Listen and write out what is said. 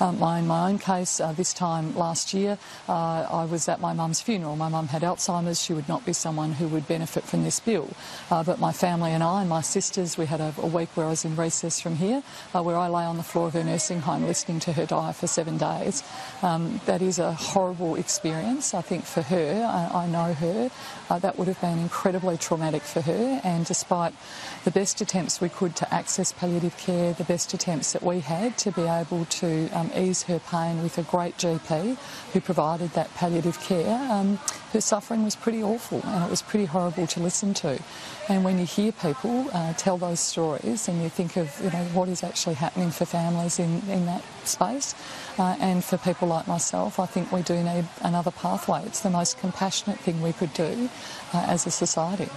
Um, my, in my own case, uh, this time last year, uh, I was at my mum's funeral. My mum had Alzheimer's. She would not be someone who would benefit from this bill. Uh, but my family and I and my sisters, we had a, a week where I was in recess from here, uh, where I lay on the floor of her nursing home listening to her die for seven days. Um, that is a horrible experience, I think, for her. I, I know her. Uh, that would have been incredibly traumatic for her. And despite the best attempts we could to access palliative care, the best attempts that we had to be able to um, ease her pain with a great GP who provided that palliative care, um, her suffering was pretty awful and it was pretty horrible to listen to. And when you hear people uh, tell those stories and you think of you know what is actually happening for families in, in that space uh, and for people like myself, I think we do need another pathway. It's the most compassionate thing we could do uh, as a society.